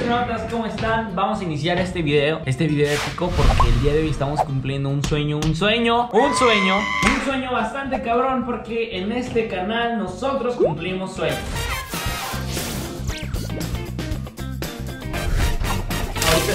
astronautas, ¿cómo están? Vamos a iniciar este video, este video épico porque el día de hoy estamos cumpliendo un sueño, un sueño, un sueño, un sueño bastante cabrón porque en este canal nosotros cumplimos sueños.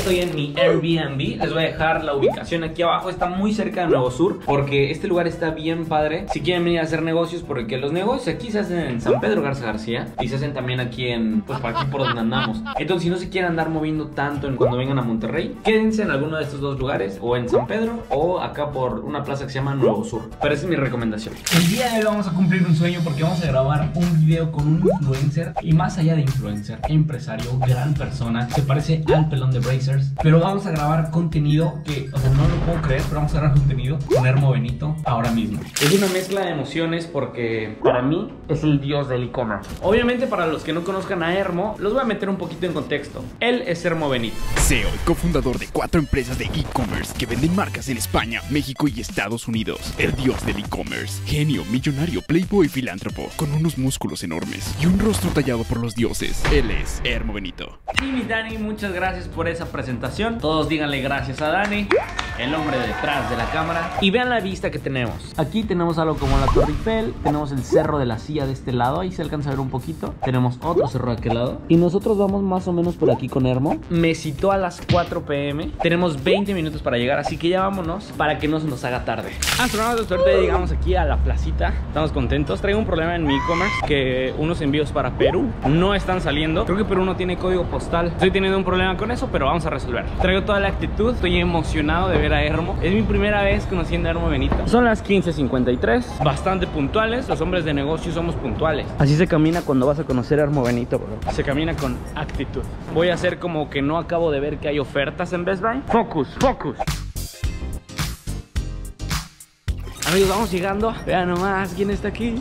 Estoy en mi Airbnb. Les voy a dejar la ubicación aquí abajo. Está muy cerca de Nuevo Sur. Porque este lugar está bien padre. Si quieren venir a hacer negocios, porque los negocios aquí se hacen en San Pedro Garza García. Y se hacen también aquí en. Pues por aquí por donde andamos. Entonces, si no se quieren andar moviendo tanto en cuando vengan a Monterrey, quédense en alguno de estos dos lugares. O en San Pedro. O acá por una plaza que se llama Nuevo Sur. Pero esa es mi recomendación. El día de hoy vamos a cumplir un sueño porque vamos a grabar un video con un influencer. Y más allá de influencer, empresario, gran persona. Se parece al pelón de Pero vamos a grabar contenido que, o sea, no lo puedo creer, pero vamos a grabar contenido con Hermo Benito ahora mismo. Es una mezcla de emociones porque para mí es el dios del e-commerce. Obviamente para los que no conozcan a Hermo, los voy a meter un poquito en contexto. Él es Hermo Benito. CEO y cofundador de cuatro empresas de e-commerce que venden marcas en España, México y Estados Unidos. El dios del e-commerce, genio, millonario, playboy, filántropo, con unos músculos enormes y un rostro tallado por los dioses. Él es Hermo Benito. Y mi Dani, muchas gracias por esa presentación. Todos díganle gracias a Dani, el hombre detrás de la cámara. Y vean la vista que tenemos. Aquí tenemos algo como la Torre Eiffel, tenemos el cerro de la silla de este lado, ahí se alcanza a ver un poquito. Tenemos otro cerro de aquel lado. Y nosotros vamos más o menos por aquí con Hermo. Me citó a las 4 pm. Tenemos 20 minutos para llegar, así que ya vámonos para que no se nos haga tarde. Astronautas, ahorita ya llegamos aquí a la placita. Estamos contentos. Traigo un problema en mi e-commerce que unos envíos para Perú no están saliendo. Creo que Perú no tiene código postal. Estoy teniendo un problema con eso, pero vamos a resolver. Traigo toda la actitud, estoy emocionado de ver a Hermo. Es mi primera vez conociendo a Hermo Benito. Son las 15.53, bastante puntuales. Los hombres de negocio somos puntuales. Así se camina cuando vas a conocer a Hermo Benito, bro. Se camina con actitud. Voy a hacer como que no acabo de ver que hay ofertas en Best Buy. Focus, focus. Amigos, vamos llegando. Vean nomás quién está aquí.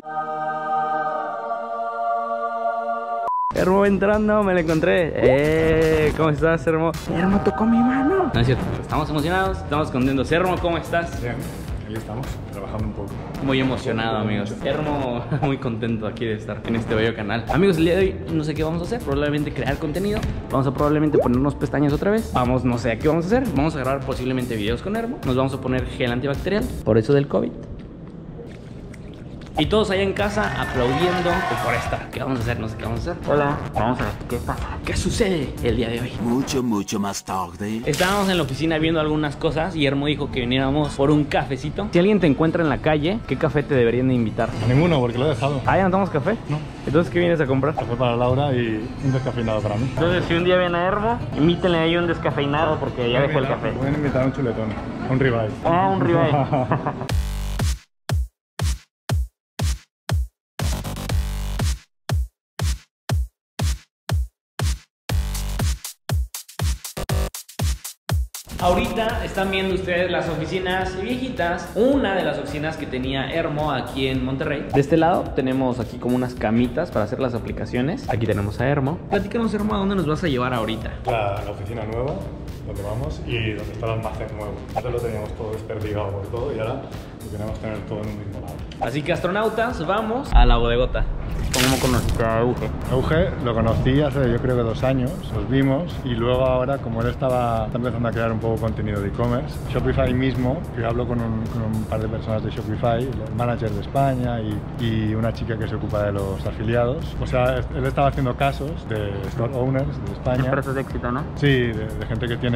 Hermo entrando, me lo encontré. Eh, ¿cómo estás, Hermo? Hermo tocó mi mano. No es cierto, estamos emocionados, estamos contentos. Hermo, ¿cómo estás? Bien, ahí estamos, trabajando un poco. Muy emocionado, amigos. Hermo, muy contento aquí de estar en este bello canal. Amigos, el día de hoy no sé qué vamos a hacer. Probablemente crear contenido. Vamos a probablemente ponernos pestañas otra vez. Vamos, no sé a qué vamos a hacer. Vamos a grabar posiblemente videos con Hermo. Nos vamos a poner gel antibacterial. Por eso del COVID. Y todos allá en casa aplaudiendo por estar. ¿Qué vamos a hacer? No sé qué vamos a hacer. Hola. Vamos a ver qué pasa. ¿Qué sucede el día de hoy? Mucho, mucho más tarde. Estábamos en la oficina viendo algunas cosas y Hermo dijo que viniéramos por un cafecito. Si alguien te encuentra en la calle, ¿qué café te deberían de invitar? Ninguno, porque lo he dejado. Ah, ¿ya no tomamos café? No. Entonces, ¿qué vienes a comprar? Café para Laura y un descafeinado para mí. Entonces, si un día viene a Hermo, invítenle ahí un descafeinado porque ya dejó el café. Voy a invitar a un chuletón, un ribeye. Ah, un ribeye. Ahorita están viendo ustedes las oficinas viejitas. Una de las oficinas que tenía Hermo aquí en Monterrey. De este lado tenemos aquí como unas camitas para hacer las aplicaciones. Aquí tenemos a Hermo. Platícanos, Hermo, ¿a dónde nos vas a llevar ahorita? La, la oficina nueva, donde vamos, y donde está el almacén nuevo. Antes lo teníamos todo desperdigado por todo y ahora lo queremos tener todo en un mismo lado. Así que astronautas, vamos a la bodegota. Como con nuestra auge. Auge lo conocí hace yo creo que dos años, los vimos y luego ahora como él estaba está empezando a crear un poco contenido de e-commerce, Shopify mismo, yo hablo con un, con un par de personas de Shopify, el manager de España y, y una chica que se ocupa de los afiliados, o sea, él estaba haciendo casos de store owners de España. Empresas de éxito, ¿no? Sí, de, de gente que tiene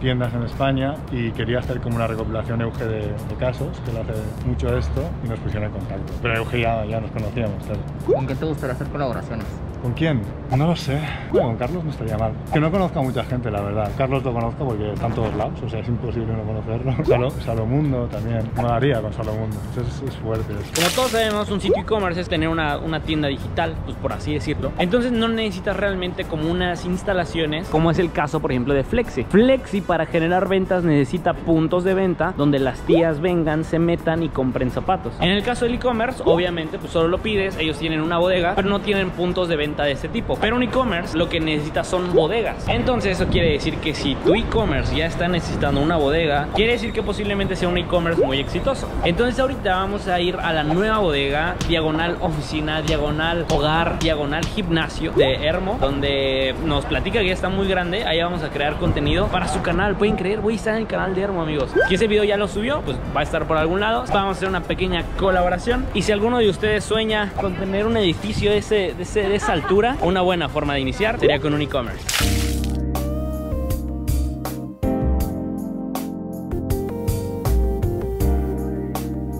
tiendas en España y quería hacer como una recopilación Euge de, de casos, que él hace mucho esto y nos pusieron en contacto. Pero Euge ya, ya nos conocíamos, claro. ¿Con qué te gustaría hacer colaboraciones? ¿Con quién? No lo sé. Bueno, con Carlos no estaría mal. Que no conozco a mucha gente, la verdad. Carlos lo conozco porque está en todos lados, o sea, es imposible no conocerlo. Salo, Salomundo también. Me daría con Salomundo. Es, es fuerte. eso. Como todos sabemos, un sitio e-commerce es tener una, una tienda digital, pues por así decirlo. Entonces no necesitas realmente como unas instalaciones, como es el caso, por ejemplo, de Flexi. Flexi para generar ventas necesita puntos de venta donde las tías vengan, se metan y compren zapatos. En el caso del e-commerce, obviamente, pues solo lo pides, ellos tienen una bodega, pero no tienen puntos de venta de este tipo. Pero un e-commerce lo que necesita son bodegas. Entonces eso quiere decir que si tu e-commerce ya está necesitando una bodega, quiere decir que posiblemente sea un e-commerce muy exitoso. Entonces ahorita vamos a ir a la nueva bodega, diagonal oficina, diagonal hogar, diagonal gimnasio de Hermo, donde nos platica que ya está muy grande. Ahí vamos a crear contenido para su canal. Pueden creer, voy a estar en el canal de Hermo, amigos. Si ese video ya lo subió, pues va a estar por algún lado. Vamos a hacer una pequeña colaboración. Y si alguno de ustedes sueña con tener un edificio de, ese, de, ese- de altura, una buena forma de iniciar sería con un e-commerce.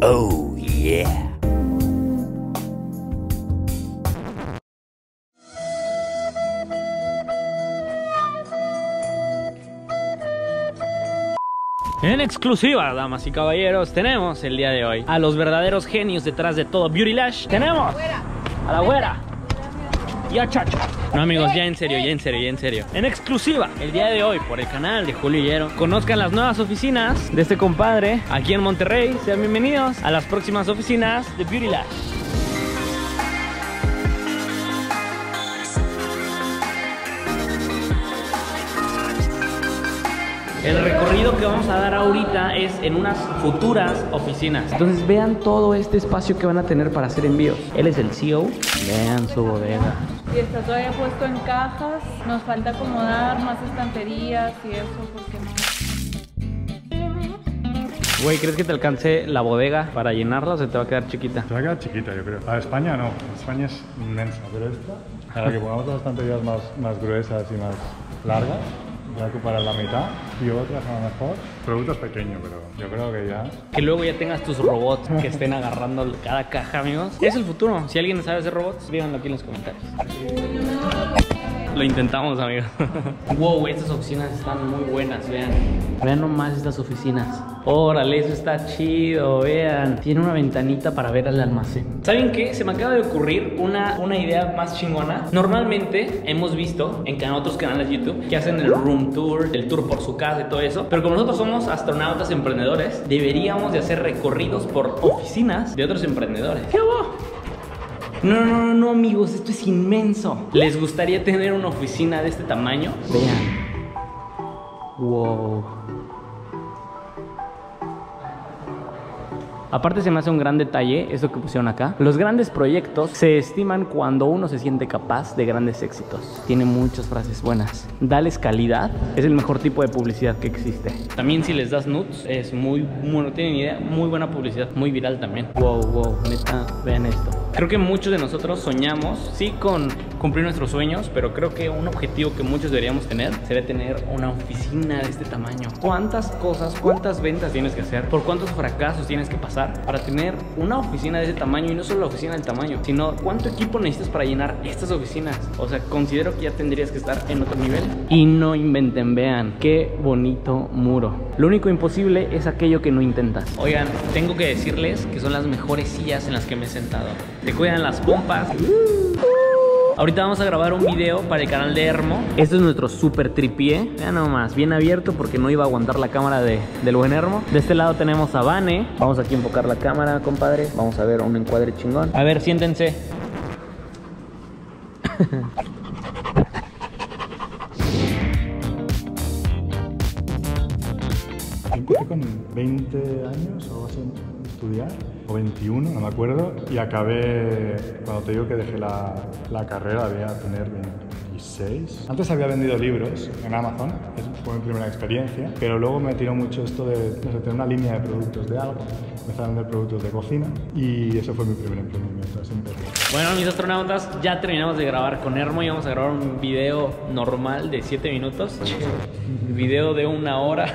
Oh, yeah. En exclusiva, damas y caballeros, tenemos el día de hoy a los verdaderos genios detrás de todo Beauty Lash. Tenemos a la güera y a Chacho. No, amigos, ya en serio, ya en serio, ya en serio. En exclusiva, el día de hoy, por el canal de Julio Hillero, conozcan las nuevas oficinas de este compadre aquí en Monterrey. Sean bienvenidos a las próximas oficinas de Beauty Lash. El recorrido que vamos a dar ahorita es en unas futuras oficinas. Entonces vean todo este espacio que van a tener para hacer envíos. Él es el CEO. Vean su bodega. Y está todavía puesto en cajas. Nos falta acomodar más estanterías y eso porque Güey, ¿crees que te alcance la bodega para llenarla o se te va a quedar chiquita? Se va a quedar chiquita, yo creo. A España no, España es inmensa, pero esta, para que pongamos las estanterías más, más gruesas y más largas, ocupará la mitad y otras a lo mejor. Productos pequeños, pero yo creo que ya. Que luego ya tengas tus robots que estén agarrando cada caja, amigos. Es el futuro. Si alguien sabe hacer robots, díganlo aquí en los comentarios. Lo intentamos, amigos. wow, estas oficinas están muy buenas, vean. Vean nomás estas oficinas. Órale, eso está chido, vean. Tiene una ventanita para ver al almacén. ¿Saben qué? Se me acaba de ocurrir una, una idea más chingona. Normalmente hemos visto en can- otros canales de YouTube que hacen el room tour, el tour por su casa y todo eso. Pero como nosotros somos astronautas emprendedores, deberíamos de hacer recorridos por oficinas de otros emprendedores. ¿Qué hubo? No, no, no, no, amigos, esto es inmenso. ¿Les gustaría tener una oficina de este tamaño? Vean. Wow. Aparte se me hace un gran detalle eso que pusieron acá. Los grandes proyectos se estiman cuando uno se siente capaz de grandes éxitos. Tiene muchas frases buenas. Dales calidad. Es el mejor tipo de publicidad que existe. También si les das nudes es muy, muy no tienen idea, muy buena publicidad, muy viral también. Wow, wow, neta, vean esto. Creo que muchos de nosotros soñamos, sí, con cumplir nuestros sueños, pero creo que un objetivo que muchos deberíamos tener sería tener una oficina de este tamaño. ¿Cuántas cosas, cuántas ventas tienes que hacer? ¿Por cuántos fracasos tienes que pasar para tener una oficina de ese tamaño? Y no solo la oficina del tamaño, sino cuánto equipo necesitas para llenar estas oficinas. O sea, considero que ya tendrías que estar en otro nivel. Y no inventen, vean, qué bonito muro. Lo único imposible es aquello que no intentas. Oigan, tengo que decirles que son las mejores sillas en las que me he sentado. Te cuidan las pompas. Ahorita vamos a grabar un video para el canal de Hermo. Este es nuestro super tripié. Vean nomás, bien abierto porque no iba a aguantar la cámara de, del buen Hermo. De este lado tenemos a Vane. Vamos aquí a enfocar la cámara, compadre. Vamos a ver un encuadre chingón. A ver, siéntense. Empecé con 20 años o así estudiar, o 21, no me acuerdo, y acabé, cuando te digo que dejé la, la carrera, debía tener 26. Antes había vendido libros en Amazon, esa fue mi primera experiencia, pero luego me tiró mucho esto de no sé, tener una línea de productos de algo, empecé a vender productos de cocina, y eso fue mi primer emprendimiento. Bueno, mis astronautas, ya terminamos de grabar con Hermo y vamos a grabar un video normal de 7 minutos. video de una hora.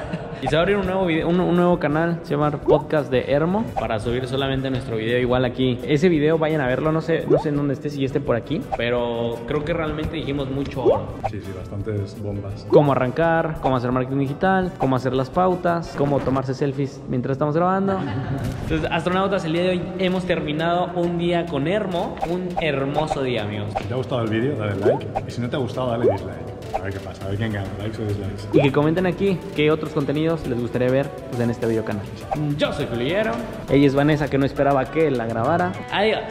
Y se va a abrir un nuevo, video- un, un nuevo canal, se llama Podcast de Hermo, para subir solamente nuestro video igual aquí. Ese video vayan a verlo, no sé, no sé en dónde esté, si esté por aquí, pero creo que realmente dijimos mucho oro. Sí, sí, bastantes bombas. Cómo arrancar, cómo hacer marketing digital, cómo hacer las pautas, cómo tomarse selfies mientras estamos grabando. Entonces, astronautas, el día de hoy hemos terminado un día con Hermo, un hermoso día, amigos. Si te ha gustado el vídeo, dale like, y si no te ha gustado, dale dislike. A ver qué pasa, a ver quién gana, likes o dislikes. Y que comenten aquí qué otros contenidos les gustaría ver pues, en este video canal. Yo soy Juliero. Ella es Vanessa que no esperaba que la grabara. Adiós.